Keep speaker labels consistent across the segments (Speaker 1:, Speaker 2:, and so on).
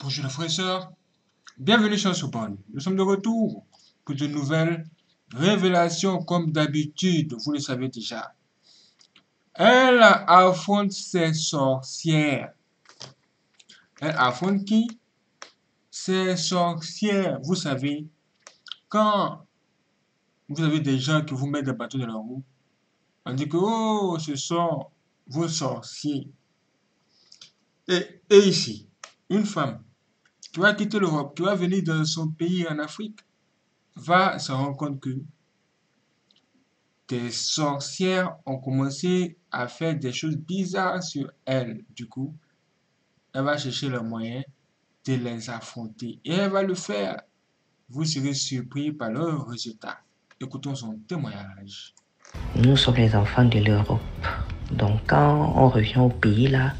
Speaker 1: Bonjour les frères et sœurs, bienvenue sur Sopan. Nous sommes de retour pour de nouvelles révélations comme d'habitude, vous le savez déjà. Elle affronte ses sorcières. Elle affronte qui? Ses sorcières. Vous savez, quand vous avez des gens qui vous mettent des bâtons dans la roue, on dit que oh, ce sont vos sorciers. Et ici, une femme qui va quitter l'Europe, qui va venir dans son pays en Afrique, va se rendre compte que des sorcières ont commencé à faire des choses bizarres sur elle. Du coup, elle va chercher le moyen de les affronter. Et elle va le faire. Vous serez surpris par le résultat. Écoutons son témoignage.
Speaker 2: Nous sommes les enfants de l'Europe. Donc quand on revient au pays là,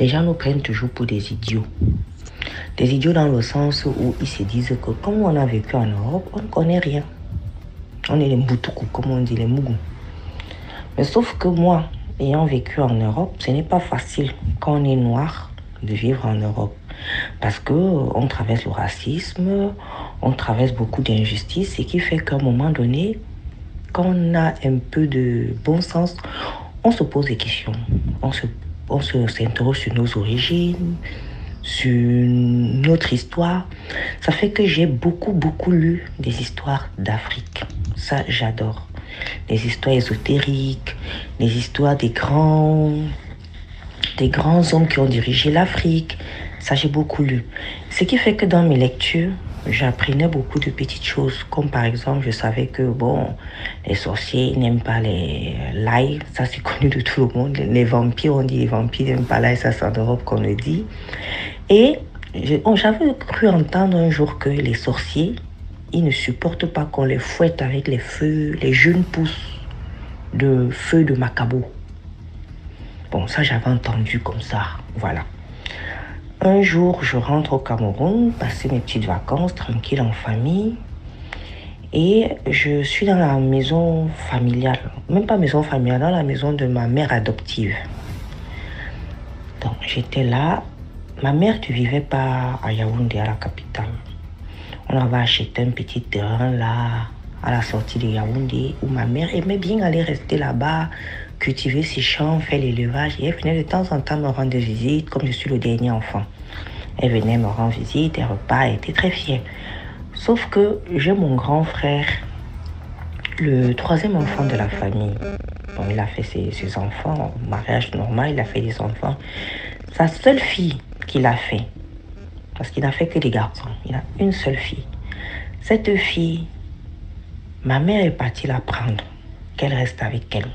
Speaker 2: les gens nous prennent toujours pour des idiots. Des idiots dans le sens où ils se disent que comme on a vécu en Europe, on ne connaît rien. On est les Mbutuku, comme on dit, les Mougou. Mais sauf que moi, ayant vécu en Europe, ce n'est pas facile quand on est noir de vivre en Europe. Parce que on traverse le racisme, on traverse beaucoup d'injustices, et qui fait qu'à un moment donné, quand on a un peu de bon sens, on se pose des questions. On se, on s'interroge sur nos origines, sur notre histoire. Ça fait que j'ai beaucoup, beaucoup lu des histoires d'Afrique. Ça, j'adore. Des histoires ésotériques, des histoires des grands, des grands hommes qui ont dirigé l'Afrique. Ça, j'ai beaucoup lu. Ce qui fait que dans mes lectures, j'apprenais beaucoup de petites choses, comme par exemple, je savais que, bon, les sorciers n'aiment pas les l'ail, ça c'est connu de tout le monde. Les vampires, on dit les vampires n'aiment pas l'ail, ça c'est en Europe qu'on le dit. Et oh, j'avais cru entendre un jour que les sorciers, ils ne supportent pas qu'on les fouette avec les feux, les jeunes pousses de feu de macabo. Bon, ça j'avais entendu comme ça, voilà. Un jour, je rentre au Cameroun, passer mes petites vacances tranquille en famille. Et je suis dans la maison familiale, même pas maison familiale, dans la maison de ma mère adoptive. Donc j'étais là. Ma mère ne vivait pas à Yaoundé, à la capitale. On avait acheté un petit terrain là, à la sortie de Yaoundé, où ma mère aimait bien aller rester là-bas, cultiver ses champs, faire l'élevage. Et elle venait de temps en temps me rendre visite, comme je suis le dernier enfant. Elle venait me rendre visite, des repas, elle était très fière. Sauf que j'ai mon grand frère, le troisième enfant de la famille. Il a fait ses enfants, mariage normal, il a fait des enfants. Sa seule fille qu'il a fait, parce qu'il n'a fait que des garçons, il a une seule fille. Cette fille, ma mère est partie la prendre, qu'elle reste avec elle.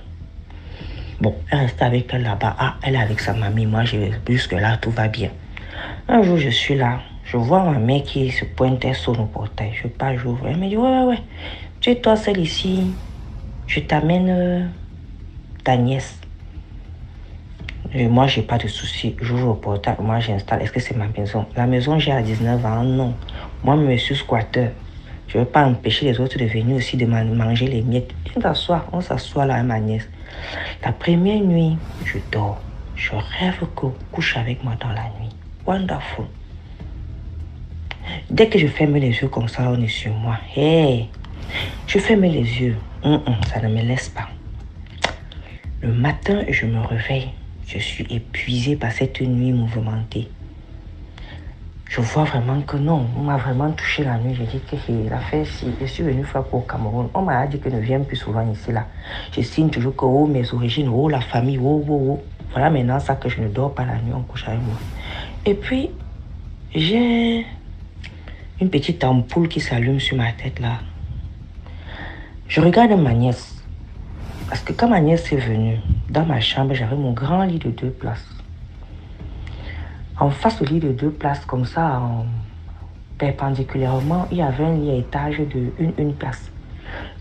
Speaker 2: Bon, elle reste avec elle là-bas. Ah, elle est avec sa mamie. Moi, jusque-là, tout va bien. Un jour, je suis là. Je vois ma mère qui se pointait sur le portail. Je pas j'ouvre. Elle me dit, ouais, ouais, ouais. Tu es toi seule ici. Je t'amène euh, ta nièce. Et moi, j'ai pas de souci. J'ouvre le portail. Moi, j'installe. Est-ce que c'est ma maison? La maison, j'ai à 19 ans. Non. Moi, je suis squatteur. Je ne veux pas empêcher les autres de venir aussi de manger les miettes. Viens t'asseoir. On s'assoit là, ma nièce. La première nuit, je dors. Je rêve qu'on couche avec moi dans la nuit. Wonderful. Dès que je ferme les yeux comme ça, on est sur moi. Hey, je ferme les yeux. Hum, ça ne me laisse pas. Le matin, je me réveille. Je suis épuisée par cette nuit mouvementée. Je vois vraiment que non, on m'a vraiment touché la nuit. Je dis que l'affaire si je suis venue faire pour au Cameroun. On m'a dit que ne viens plus souvent ici là. Je signe toujours que oh mes origines, oh la famille, oh oh oh. Voilà maintenant ça que je ne dors pas la nuit, on couche avec moi. Et puis j'ai une petite ampoule qui s'allume sur ma tête là. Je regarde ma nièce. Parce que quand ma nièce est venue, dans ma chambre, j'avais mon grand lit de deux places. En face au lit de deux places, comme ça, en perpendiculairement, il y avait un lit à étage de une, une place.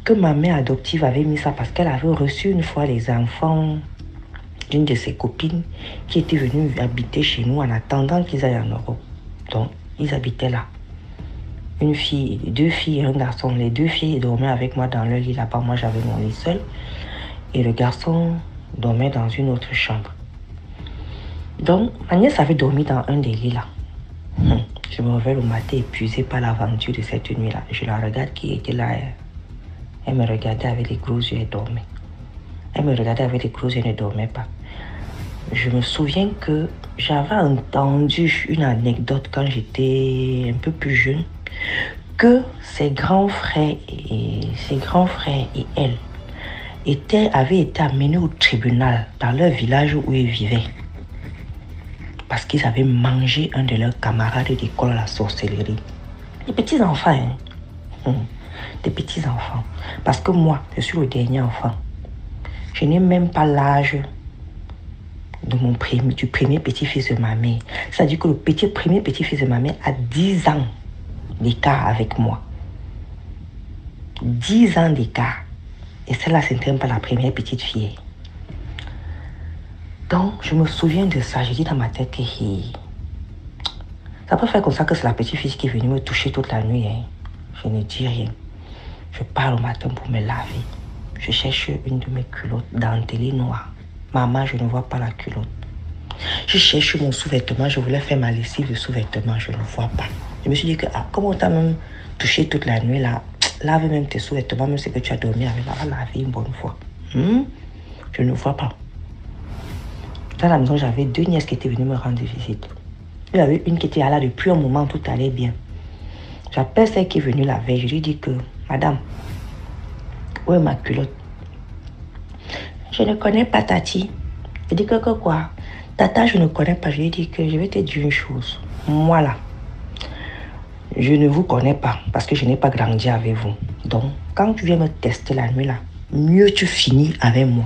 Speaker 2: Que ma mère adoptive avait mis ça parce qu'elle avait reçu une fois les enfants d'une de ses copines qui étaient venues habiter chez nous en attendant qu'ils aillent en Europe. Donc, ils habitaient là. Une fille, deux filles et un garçon. Les deux filles dormaient avec moi dans leur lit là-bas. Moi, j'avais mon lit seul. Et le garçon dormait dans une autre chambre. Donc, ma nièce avait dormi dans un des lits là. Hum. Je me réveille au matin épuisé par l'aventure de cette nuit-là. Je la regarde qui était là. Elle me regardait avec les gros yeux et dormait. Elle me regardait avec les gros yeux et ne dormait pas. Je me souviens que j'avais entendu une anecdote quand j'étais un peu plus jeune que ses grands frères et ses grands frères et elle étaient, avaient été amenés au tribunal dans leur village où ils vivaient parce qu'ils avaient mangé un de leurs camarades d'école à la sorcellerie. Des petits enfants, hein? Hum. Des petits enfants. Parce que moi, je suis le dernier enfant. Je n'ai même pas l'âge de mon du premier petit-fils de ma mère. C'est-à-dire que le petit, premier petit-fils de ma mère a 10 ans d'écart avec moi. 10 ans d'écart. Et celle-là, ce n'était pas la première petite fille. Donc, je me souviens de ça. J'ai dit dans ma tête que ça peut faire comme ça que c'est la petite fille qui est venue me toucher toute la nuit. Hein. Je ne dis rien. Je pars au matin pour me laver. Je cherche une de mes culottes dentelées noires. Maman, je ne vois pas la culotte. Je cherche mon sous-vêtement. Je voulais faire ma lessive de sous-vêtement. Je ne vois pas. Je me suis dit que, ah, comment t'as même touché toute la nuit là? Lave même tes sous-vêtements, même ce que tu as dormi avec. Va laver une bonne fois. Hmm? Je ne vois pas. Dans la maison, j'avais deux nièces qui étaient venues me rendre visite. Il y avait une qui était là depuis un moment, tout allait bien. J'appelle celle qui est venue la veille. Je lui dis que, Madame, où est ma culotte? Je ne connais pas Tati. Je dis que, que quoi? Tata, je ne connais pas. Je lui dis que je vais te dire une chose. Moi là, je ne vous connais pas parce que je n'ai pas grandi avec vous. Donc, quand tu viens me tester la nuit là, mieux tu finis avec moi.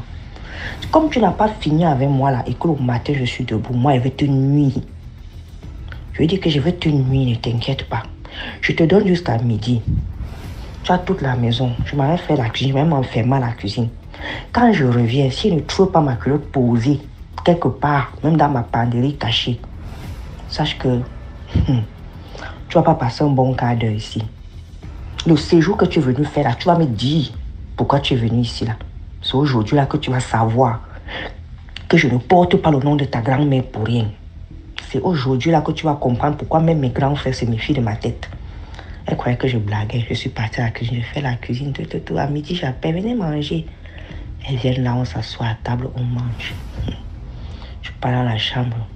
Speaker 2: Comme tu n'as pas fini avec moi là et que le matin je suis debout, moi je vais te nuire. Je dis que je vais te nuire, ne t'inquiète pas. Je te donne jusqu'à midi. Tu as toute la maison. Je m'avais fait la cuisine, même enfermé à la cuisine. Quand je reviens, si je ne trouve pas ma culotte posée quelque part, même dans ma penderie cachée, sache que hmm, tu vas pas passer un bon quart d'heure ici. Le séjour que tu es venu faire là, tu vas me dire pourquoi tu es venu ici là. C'est aujourd'hui là que tu vas savoir que je ne porte pas le nom de ta grand-mère pour rien. C'est aujourd'hui là que tu vas comprendre pourquoi même mes grands frères se méfient de ma tête. Elle croyait que je blaguais. Je suis partie à la cuisine, je fais la cuisine, tout, tout, tout. À midi, j'appelle, venez manger. Elles viennent là, on s'assoit à table, on mange. Je pars dans la chambre.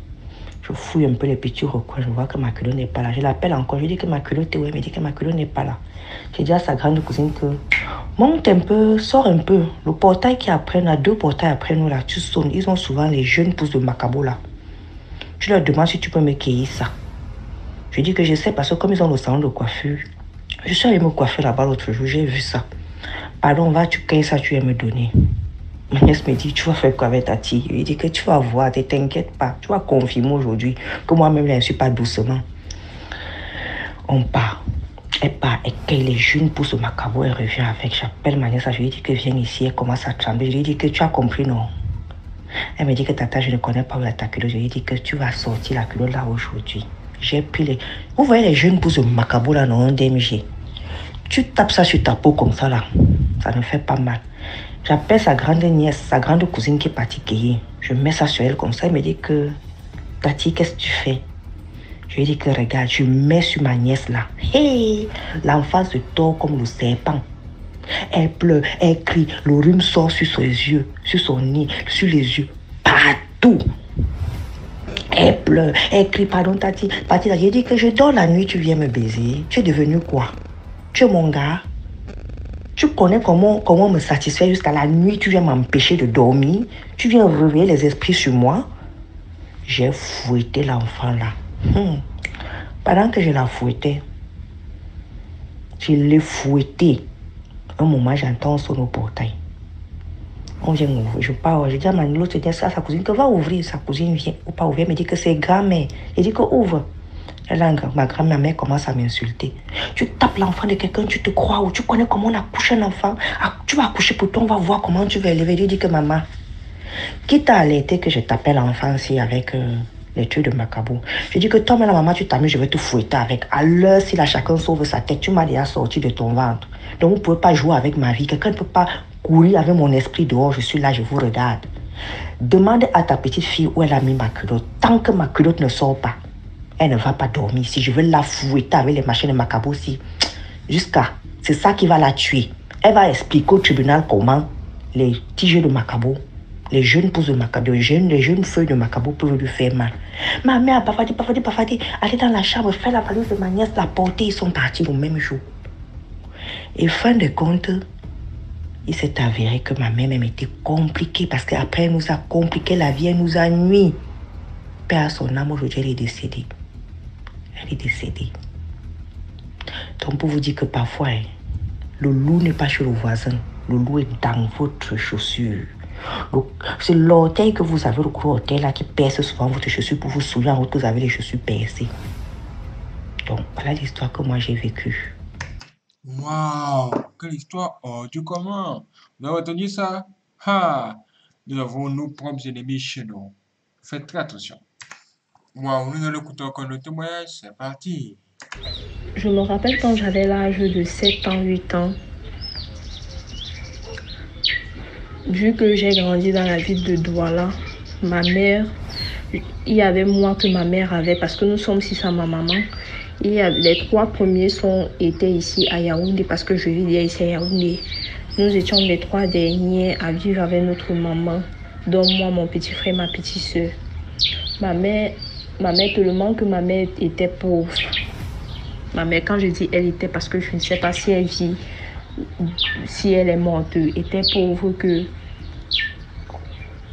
Speaker 2: Je fouille un peu les petits recoins. Je vois que ma culotte n'est pas là. Je l'appelle encore. Je dis que ma culotte est où? Elle me dit que ma culotte n'est pas là. J'ai dit à sa grande cousine que monte un peu, sors un peu. Le portail qui après, là, deux portails après nous là, tu sonnes. Ils ont souvent les jeunes pousses de macabo là. Je leur demande si tu peux me cueillir ça. Je dis que je sais parce que comme ils ont le salon de coiffure, je suis allée me coiffer là-bas l'autre jour, j'ai vu ça. Pardon, va, tu cueilles ça, tu viens me donner. Ma nièce me dit, tu vas faire quoi avec ta Je lui dis que tu vas voir, ne t'inquiète pas. Tu vas confirmer aujourd'hui que moi-même, je ne suis pas doucement. On part. Elle part, elle cueille les jeunes pousses au macabo, elle revient avec. J'appelle ma nièce, je lui dis que viens ici, elle commence à trembler. Je lui dis que tu as compris, non? Elle me dit que tata, je ne connais pas où est ta culotte. Je lui dis que tu vas sortir la culotte là aujourd'hui. J'ai pris les... Vous voyez les jeunes pousses au macabo là, non, DMG Tu tapes ça sur ta peau comme ça là, ça ne fait pas mal. J'appelle sa grande nièce, sa grande cousine qui est partie cueillir. Je mets ça sur elle comme ça. Elle me dit que, Tati, qu'est-ce que tu fais? Je lui dis que, regarde, je mets sur ma nièce là. Hey L'enfant se tord comme le serpent. Elle pleure, elle crie, le rhume sort sur ses yeux, sur son nez, sur les yeux, partout. Elle pleure, elle crie, pardon, Tati. Tati, j'ai dit que je dors la nuit, tu viens me baiser. Tu es devenu quoi? Tu es mon gars? Tu connais comment, comment me satisfaire jusqu'à la nuit. Tu viens m'empêcher de dormir. Tu viens réveiller les esprits sur moi. J'ai fouetté l'enfant là. Hmm. Pendant que je la fouettais, je l'ai fouetté. Un moment, j'entends son au portail. On vient m'ouvrir. Je pars. Je dis à ma l'autre dit ça, sa cousine, que va ouvrir. Sa cousine vient ou pas ouvrir. Elle me dit que c'est grand-mère. Elle dit que ouvre ma grand-mère commence à m'insulter. Tu tapes l'enfant de quelqu'un, tu te crois ou tu connais comment on accouche un enfant. Ah, tu vas accoucher pour toi, on va voir comment tu vas élever. Je dis que maman, qui t'a alerté que je t'appelle l'enfant ici avec euh, les trucs de Macabou Je dis que toi, mais la maman, tu t'amuses, je vais te fouetter avec. À l'heure, si la chacun sauve sa tête, tu m'as déjà sorti de ton ventre. Donc, vous ne pouvez pas jouer avec ma vie. Quelqu'un ne peut pas courir avec mon esprit dehors. Je suis là, je vous regarde. Demande à ta petite fille où elle a mis ma culotte. Tant que ma culotte ne sort pas, elle ne va pas dormir ici. Je vais la fouetter avec les machines de Macabo aussi. Jusqu'à. C'est ça qui va la tuer. Elle va expliquer au tribunal comment les petits jeux de Macabo, les jeunes pousses de Macabo, les jeunes, les jeunes feuilles de Macabo peuvent lui faire mal. Ma mère, Bafadi, Bafadi, Bafadi, allez dans la chambre, fait la valise de ma nièce, la porter, ils sont partis le même jour. Et fin de compte, il s'est avéré que ma mère même était compliquée parce qu'après, elle nous a compliqué la vie, elle nous a nuit. Père son âme, aujourd'hui, elle est décédée. Elle est décédée. Donc, pour vous dire que parfois, hein, le loup n'est pas chez le voisin. Le loup est dans votre chaussure. C'est l'orteil que vous avez, le gros orteil là, qui perce souvent votre chaussure pour vous souiller en que vous avez les chaussures percées. Donc, voilà l'histoire que moi j'ai vécue.
Speaker 1: Waouh, quelle histoire hors du commun. Vous avez entendu ça? Ah, nous avons nos propres ennemis chez nous. Faites très attention. Waouh, nous allons écouter encore notre témoignage. C'est parti.
Speaker 3: Je me rappelle quand j'avais l'âge de 7 ans, 8 ans. Vu que j'ai grandi dans la ville de Douala, ma mère, il y avait moi que ma mère avait parce que nous sommes six à ma maman. A- les trois premiers sont, étaient ici à Yaoundé parce que je vis ici à Yaoundé. Nous étions les trois derniers à vivre avec notre maman, dont moi, mon petit frère, ma petite soeur. Ma mère, ma mère, tellement que ma mère était pauvre. Ma mère, quand je dis elle était, parce que je ne sais pas si elle vit, si elle est morte, était pauvre que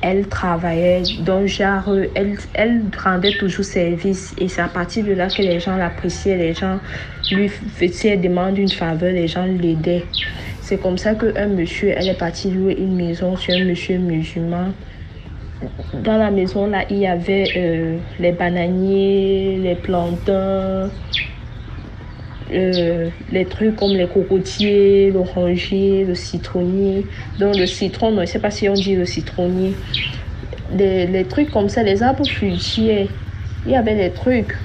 Speaker 3: elle travaillait, donc genre, elle, elle rendait toujours service et c'est à partir de là que les gens l'appréciaient, les gens lui faisaient demande une faveur, les gens l'aidaient. C'est comme ça qu'un monsieur, elle est partie louer une maison sur un monsieur musulman. Dans la maison, là, il y avait euh, les bananiers, les plantains, euh, les trucs comme les cocotiers, l'oranger, le citronnier. Donc le citron, je ne sais pas si on dit le citronnier. Les, les trucs comme ça, les arbres fruitiers. Il y avait des trucs.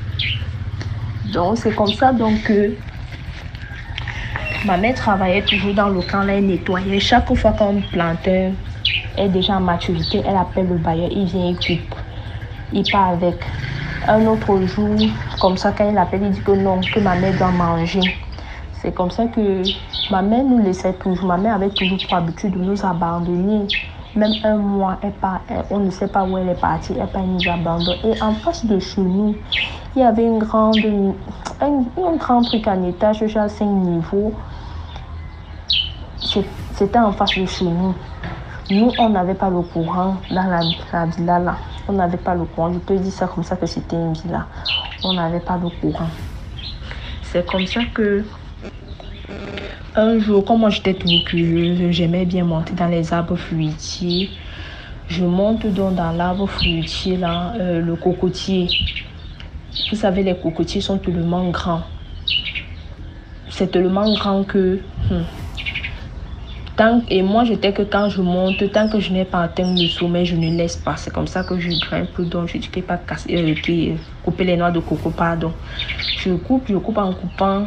Speaker 3: Donc c'est comme ça donc que ma mère travaillait toujours dans le camp, là, elle nettoyait. Chaque fois qu'on plantait est déjà en maturité, elle appelle le bailleur, il vient, il coupe. Il part avec. Un autre jour, comme ça, quand il appelle, il dit que non, que ma mère doit manger. C'est comme ça que ma mère nous laissait toujours. Ma mère avait toujours pour habitude de nous abandonner. Même un mois, elle on ne sait pas où elle est partie, elle part, nous abandonne. Et en face de chez nous, il y avait une grande, un, grand truc en étage, genre 5 niveaux. C'était en face de chez nous. Nous, on n'avait pas le courant dans la, la villa là. On n'avait pas le courant. Je peux dire ça comme ça que c'était une villa. On n'avait pas le courant. C'est comme ça que un jour, comme moi j'étais toujours curieuse, j'aimais bien monter dans les arbres fruitiers. Je monte donc dans l'arbre fruitier là, euh, le cocotier. Vous savez, les cocotiers sont tellement grands. C'est tellement grand que. hmm, Et moi, j'étais que quand je monte, tant que je n'ai pas atteint le sommet, je ne laisse pas. C'est comme ça que je grimpe. Donc, je ne peux pas casser, euh, qui- couper les noix de coco, pardon. Je coupe, je coupe en coupant.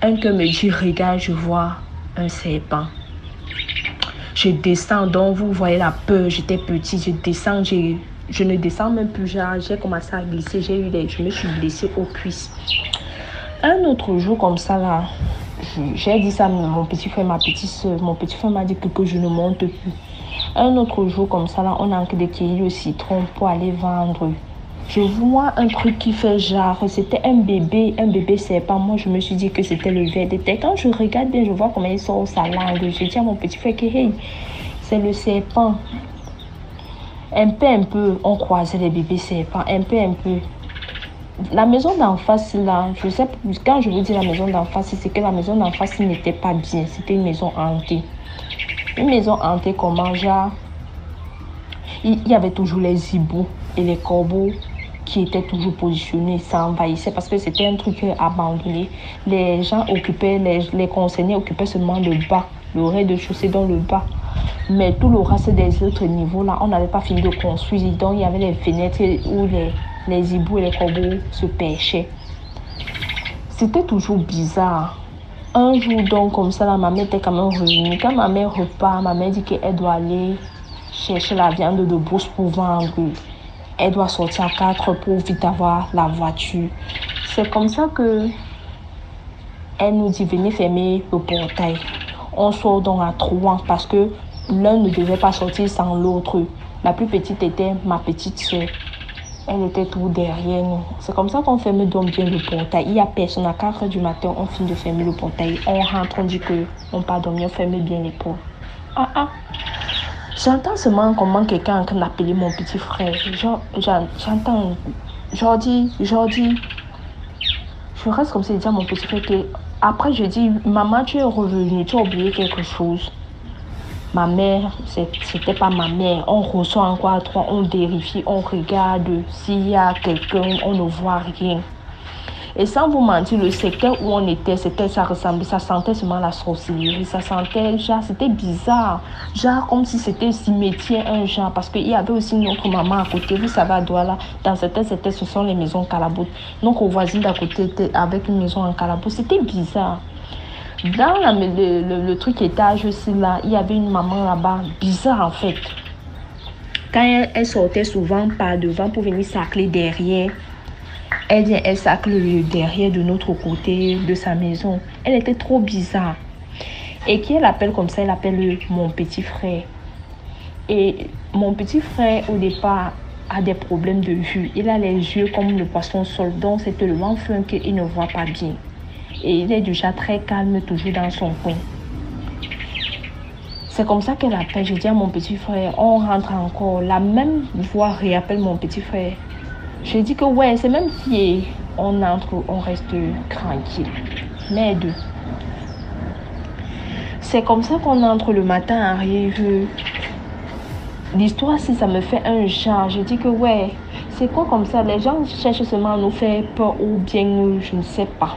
Speaker 3: Un que me dit, regarde, je vois un serpent. Je descends, donc vous voyez la peur. J'étais petite, je descends, je ne descends même plus. J'ai commencé à glisser, j'ai eu des, je me suis blessée aux cuisses. Un autre jour comme ça là, j'ai dit ça à mon petit frère, ma petite soeur. Mon petit frère m'a dit que, je ne monte plus. Un autre jour comme ça là, on a envie de cueillir le citron pour aller vendre. Je vois un truc qui fait genre, c'était un bébé, un bébé serpent. Moi, je me suis dit que c'était le ver de terre. Quand je regarde bien, je vois comment il sort sa langue. Je dis à mon petit frère que, hey, c'est le serpent. Un peu, un peu, on croisait les bébés serpents. Un peu, un peu. La maison d'en face, là, je sais, quand je vous dis la maison d'en face, c'est que la maison d'en face n'était pas bien. C'était une maison hantée. Une maison hantée, comment, genre, il y avait toujours les hiboux et les corbeaux qui étaient toujours positionnés, ça envahissait parce que c'était un truc euh, abandonné. Les gens occupaient, les, les occupaient seulement le bas, le rez-de-chaussée dans le bas. Mais tout le reste des autres niveaux là, on n'avait pas fini de construire. Donc il y avait les fenêtres où les, les hiboux et les corbeaux se pêchaient. C'était toujours bizarre. Un jour donc comme ça, là, ma mère était quand même revenue. Quand ma mère repart, ma mère dit qu'elle doit aller chercher la viande de brousse pour vendre. elle doit sortir à 4 pour vite avoir la voiture. C'est comme ça que elle nous dit venez fermer le portail. On sort donc à trois parce que l'un ne devait pas sortir sans l'autre. La plus petite était ma petite soeur. Elle était tout derrière nous. C'est comme ça qu'on ferme bien le portail. Il n'y a personne. À 4 h du matin, on finit de fermer le portail. On rentre, on dit que on part dormir, on ferme bien les portes. Ah ah. J'entends seulement comment quelqu'un est en train d'appeler mon petit frère. J'entends. Jordi, Jordi. Je reste comme si je disais à mon petit frère que. Après, je dis, maman, tu es revenu, tu as oublié quelque chose. Ma mère, c'était pas ma mère. On reçoit encore à trois, on vérifie, on regarde s'il y a quelqu'un, on ne voit rien. Et sans vous mentir, le secteur où on était, c'était, ça ressemblait, ça sentait seulement la sorcellerie. Ça sentait, genre, c'était bizarre. Genre, comme si c'était cimetière, un genre. Parce qu'il y avait aussi notre maman à côté. Vous savez, à Douala, dans certains secteurs, ce sont les maisons calabout. Donc, au voisin d'à côté était avec une maison en calabout. C'était bizarre. Dans le, truc étage aussi, là, il y avait une maman là-bas, bizarre en fait. Quand elle, sortait souvent par devant pour venir sacler derrière, elle vient, elle sacle le derrière de notre côté de sa maison. Elle était trop bizarre. Et qui elle appelle comme ça, elle appelle mon petit frère. Et mon petit frère, au départ, a des problèmes de vue. Il a les yeux comme le poisson sol. Donc, c'est le vent qu'il ne voit pas bien. Et il est déjà très calme, toujours dans son coin. C'est comme ça qu'elle appelle. Je dis à mon petit frère, on rentre encore. La même voix réappelle mon petit frère. Je dis que ouais, c'est même si on entre, on reste tranquille. Mais deux. C'est comme ça qu'on entre le matin, arrive. L'histoire, si ça me fait un genre, je dis que ouais, c'est quoi comme ça? Les gens cherchent seulement à nous faire peur ou bien je ne sais pas.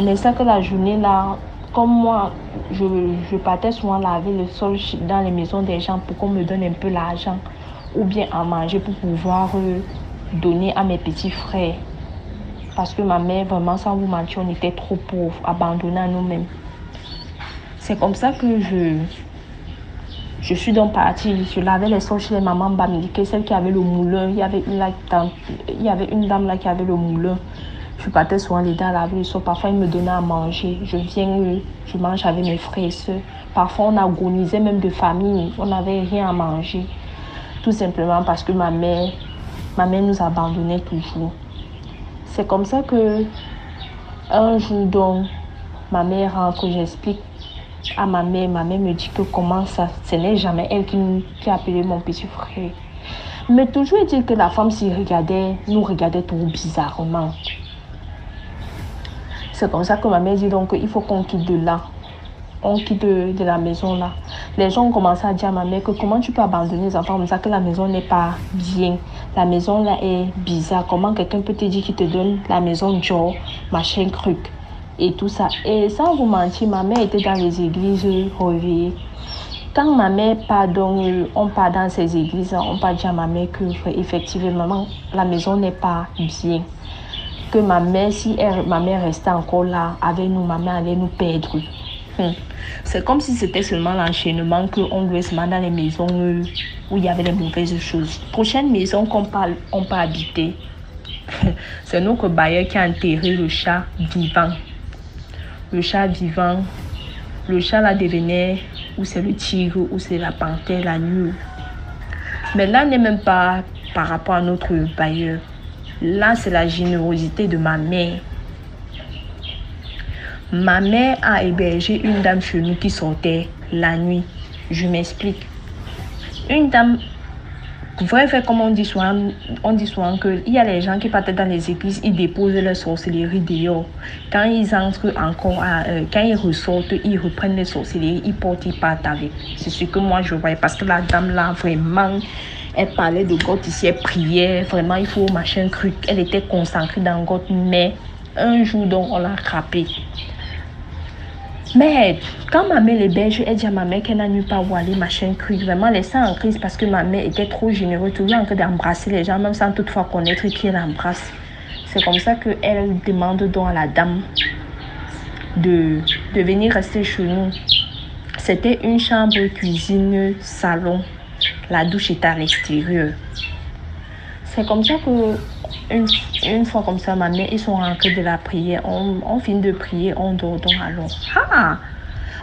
Speaker 3: Mais ça que la journée là, comme moi, je, partais souvent laver le sol dans les maisons des gens pour qu'on me donne un peu l'argent ou bien à manger pour pouvoir euh, donner à mes petits frères. Parce que ma mère, vraiment, sans vous mentir, on était trop pauvres, abandonnés à nous-mêmes. C'est comme ça que je, je suis donc partie. Je lavais les sols chez les mamans celle qui avait le moulin. Il y avait une dame là qui avait le moulin. Je partais souvent les dents laver les Parfois, ils me donnaient à manger. Je viens, euh, je mange avec mes frères et soeurs. Parfois, on agonisait même de famille. On n'avait rien à manger. Tout simplement parce que ma mère, ma mère nous abandonnait toujours. C'est comme ça que un jour donc, ma mère rentre, j'explique à ma mère, ma mère me dit que comment ça, ce n'est jamais elle qui, a appelé mon petit frère. Mais toujours est-il que la femme s'y regardait, nous regardait trop bizarrement. C'est comme ça que ma mère dit donc il faut qu'on quitte de là on quitte de, la maison là. Les gens ont commencé à dire à ma mère que comment tu peux abandonner les enfants comme ça, que la maison n'est pas bien. La maison là est bizarre. Comment quelqu'un peut te dire qu'il te donne la maison Joe, machin, truc et tout ça. Et sans vous mentir, ma mère était dans les églises réveillées. Quand ma mère pardonne, on part dans ces églises, on peut dire à ma mère que effectivement la maison n'est pas bien. Que ma mère, si ma mère restait encore là avec nous, ma mère allait nous perdre. Hmm. C'est comme si c'était seulement l'enchaînement qu'on louait seulement dans les maisons où il y avait les mauvaises choses. Prochaine maison qu'on on peut habiter. C'est notre bailleur qui a enterré le chat vivant. Le chat vivant, le chat là devenait ou c'est le tigre ou c'est la panthère la nuit. Mais là n'est même pas par rapport à notre bailleur. Là, c'est la générosité de ma mère Ma mère a hébergé une dame chez nous qui sortait la nuit. Je m'explique. Une dame, vrai, fait comme on dit souvent, on dit souvent qu'il y a les gens qui partent dans les églises, ils déposent leur sorcellerie dehors. Quand ils entrent encore, euh, quand ils ressortent, ils reprennent les sorcelleries, ils portent, ils partent avec. C'est ce que moi je voyais parce que la dame là, vraiment, elle parlait de God ici, elle priait, vraiment, il faut machin truc. Elle était concentrée dans God, mais un jour donc on l'a frappée. Mais quand ma mère est belge, elle dit à ma mère qu'elle n'a nulle pas où aller, machin cru. Vraiment, laissée en crise parce que ma mère était trop généreuse, toujours en train d'embrasser les gens, même sans toutefois connaître qui elle embrasse. C'est comme ça qu'elle demande donc à la dame de, de venir rester chez nous. C'était une chambre, cuisine, salon. La douche est à l'extérieur. C'est comme ça que une, une fois comme ça, ma mère, ils sont rentrés de la prière. On, on finit de prier, on dort donc alors. Ah!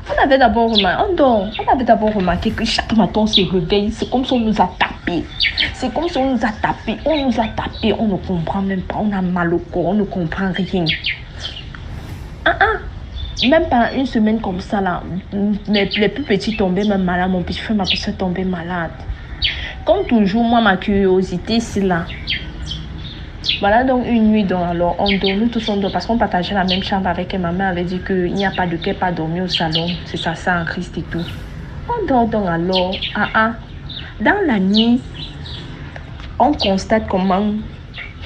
Speaker 3: On avait d'abord remarqué, on avait d'abord remarqué que chaque matin on se réveille, c'est comme si on nous a tapé. C'est comme si on nous a tapé. On nous a tapé, on ne comprend même pas. On a mal au corps, on ne comprend rien. Ah ah! Même pendant une semaine comme ça, là, les plus petits tombaient même malades. Mon petit frère, ma petite tombait malade. Comme toujours, moi, ma curiosité, c'est là. Voilà donc une nuit, donc alors on nous tous dort parce qu'on partageait la même chambre avec elle. Ma mère avait dit qu'il n'y a pas de quai, pas dormir au salon. C'est ça, ça en Christ et tout. On dort donc alors. Ah ah. Dans la nuit, on constate comment.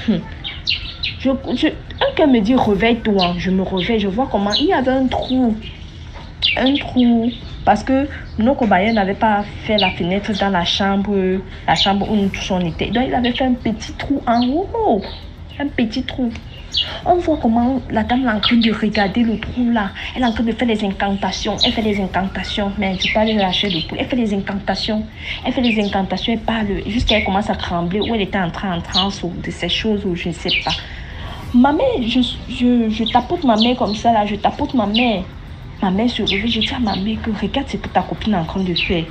Speaker 3: hum, je, me dit réveille-toi. Je me réveille, je vois comment il y avait un trou. Un trou. Parce que nos cobayens n'avaient pas fait la fenêtre dans la chambre, la chambre où nous tous on était. Donc il avait fait un petit trou en haut. Un petit trou. On voit comment la dame est en train de regarder le trou là. Elle est en train de faire des incantations. Elle fait des incantations. Mais je parle de la chair de poule. Elle fait des incantations. Elle fait des incantations. Elle parle jusqu'à elle commence à trembler. Ou elle était en train en transe ou de ces choses ou je ne sais pas. Ma mère, je, je, je tapote ma mère comme ça là. Je tapote ma mère. Ma mère se réveille. Je dis à ma mère que regarde ce que ta copine est en train de faire.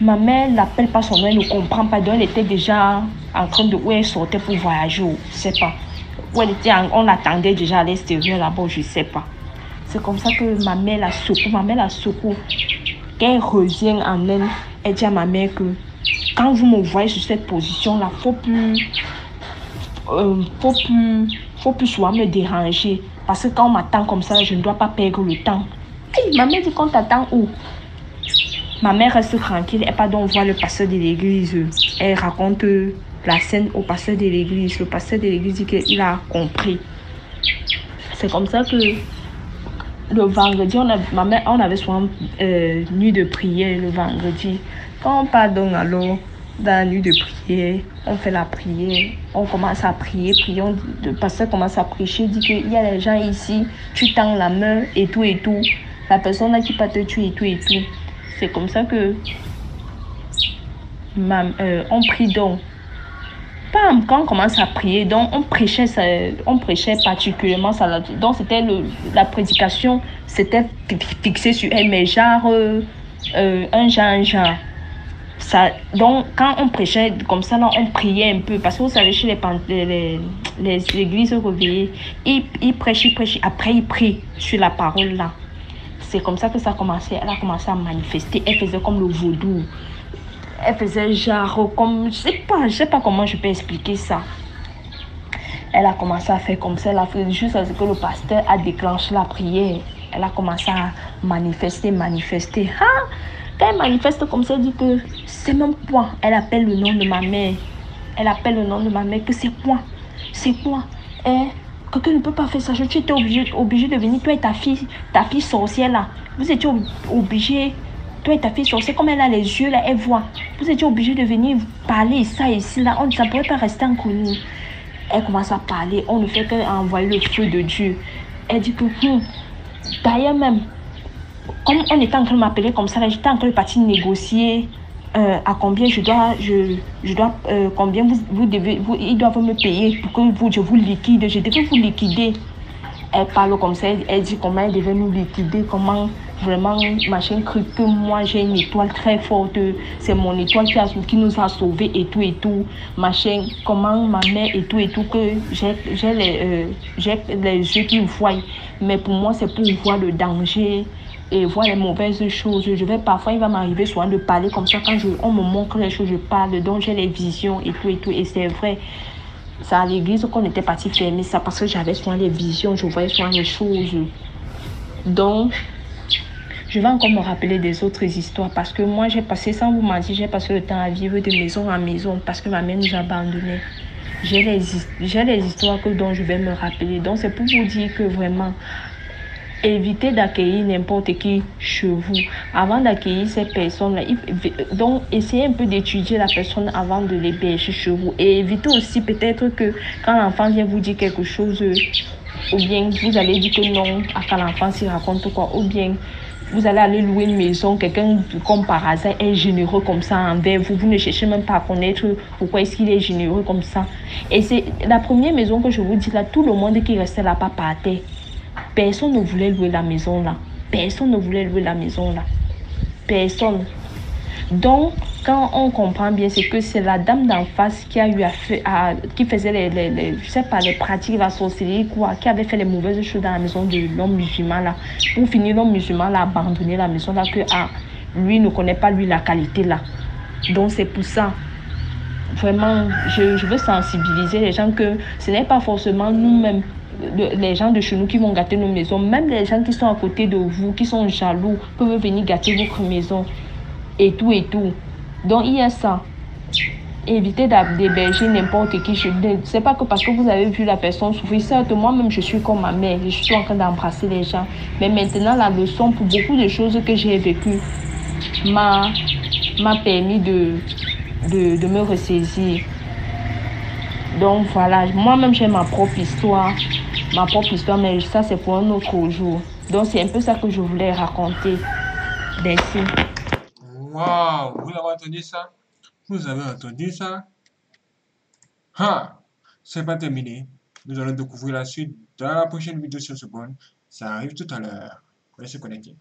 Speaker 3: Ma mère n'appelle pas son nom, elle ne comprend pas. Donc elle était déjà en train de. Où elle sortait pour voyager, ou je sais pas. Où elle était, en- on l'attendait déjà à l'extérieur là-bas, je sais pas. C'est comme ça que ma mère la secoue. Ma mère la secoue. Quand elle revient en elle, elle dit à ma mère que quand vous me voyez sur cette position-là, faut plus. euh, faut plus. Faut plus souvent me déranger. Parce que quand on m'attend comme ça, je ne dois pas perdre le temps. Hey, ma mère dit qu'on t'attend où? Ma mère reste tranquille, elle part donc voir le pasteur de l'église. Elle raconte la scène au pasteur de l'église. Le pasteur de l'église dit qu'il a compris. C'est comme ça que le vendredi, on, a, ma mère, on avait souvent euh, nuit de prière le vendredi. Quand on part donc alors dans la nuit de prière, on fait la prière, on commence à prier, prions, le pasteur commence à prêcher, dit qu'il y a des gens ici, tu tends la main et tout et tout. La personne là qui peut te tuer et tout et tout. C'est comme ça que euh, on prie donc. Pam, quand on commence à prier, donc on prêchait, ça, on prêchait particulièrement ça. Donc c'était la prédication, c'était fi- fixé sur elle, mais genre un genre, un genre. Donc quand on prêchait comme ça, on priait un peu. Parce que vous savez, chez les, églises réveillées, ils, ils prêchent, ils prêchent, après ils prient sur la parole là. C'est comme ça que ça a commencé. Elle a commencé à manifester. Elle faisait comme le vaudou. Elle faisait genre comme... Je sais sais pas comment je peux expliquer ça. Elle a commencé à faire comme ça. Elle a fait juste à que le pasteur a déclenché la prière. Elle a commencé à manifester, manifester. Ah, elle manifeste comme ça, elle dit que c'est même point. Elle appelle le nom de ma mère. Elle appelle le nom de ma mère que c'est point. C'est point. Eh, quelqu'un ne peut pas faire ça. Tu étais obligé, obligé de venir. Toi et ta fille, ta fille sorcière là. Vous étiez ob- obligé. Toi et ta fille sorcière, comme elle a les yeux là, elle voit. Vous étiez obligé de venir parler ça ici là. On ne pourrait pas rester inconnu. Elle commence à parler. On ne fait qu'envoyer le feu de Dieu. Elle dit que, hum, d'ailleurs même, comme on était en train de m'appeler comme ça, j'étais en train de partir négocier euh, à combien je dois, je, je dois, euh, combien vous, vous devez, vous, ils doivent me payer pour que vous, je vous liquide. Je devais vous liquider. Elle parle comme ça, elle, dit comment elle devait nous liquider, comment vraiment, machin, cru que moi j'ai une étoile très forte, c'est mon étoile qui, a, qui nous a sauvés et tout et tout, machin, comment ma mère et tout et tout, que j'ai les, euh, les yeux qui voient, mais pour moi c'est pour voir le danger et voir les mauvaises choses. Je vais parfois, il va m'arriver souvent de parler comme ça quand je, on me montre les choses, je parle, donc j'ai les visions et tout et tout, et c'est vrai. C'est à l'église qu'on était parti fermer ça parce que j'avais souvent les visions, je voyais souvent les choses. Donc, je vais encore me rappeler des autres histoires parce que moi, j'ai passé, sans vous mentir, j'ai passé le temps à vivre de maison en maison parce que ma mère nous a abandonnés. J'ai les, j'ai les histoires que, dont je vais me rappeler. Donc, c'est pour vous dire que vraiment, évitez d'accueillir n'importe qui chez vous. Avant d'accueillir ces personnes-là, donc essayez un peu d'étudier la personne avant de l'héberger chez vous. Et évitez aussi peut-être que quand l'enfant vient vous dire quelque chose, ou bien vous allez dire que non à quand l'enfant s'y raconte quoi, ou bien vous allez aller louer une maison, quelqu'un comme par hasard est généreux comme ça envers vous. Vous ne cherchez même pas à connaître pourquoi est-ce qu'il est généreux comme ça. Et c'est la première maison que je vous dis là, tout le monde qui restait là-bas partait. Personne ne voulait louer la maison là. Personne ne voulait louer la maison là. Personne. Donc, quand on comprend bien, c'est que c'est la dame d'en face qui a eu à, qui faisait les, les, je sais pas, les pratiques, la sorcellerie, quoi, qui avait fait les mauvaises choses dans la maison de l'homme musulman là. Pour finir, l'homme musulman l'a abandonné la maison là, que ah, lui ne connaît pas lui la qualité là. Donc c'est pour ça. Vraiment, je veux sensibiliser les gens que ce n'est pas forcément nous-mêmes les gens de chez nous qui vont gâter nos maisons, même les gens qui sont à côté de vous, qui sont jaloux, peuvent venir gâter votre maison et tout et tout. Donc il y a ça. Évitez d'héberger n'importe qui. Ce n'est pas que parce que vous avez vu la personne souffrir. Certes, moi-même, je suis comme ma mère. Je suis en train d'embrasser les gens. Mais maintenant, la leçon pour beaucoup de choses que j'ai vécues m'a permis de, de me ressaisir. Donc voilà, moi-même j'ai ma propre histoire, ma propre histoire, mais ça c'est pour un autre jour. Donc c'est un peu ça que je voulais raconter. Merci.
Speaker 1: Waouh, vous avez entendu ça? Vous avez entendu ça? Ha C'est pas terminé. Nous allons découvrir la suite dans la prochaine vidéo sur ce bon. Ça arrive tout à l'heure. Restez connectés.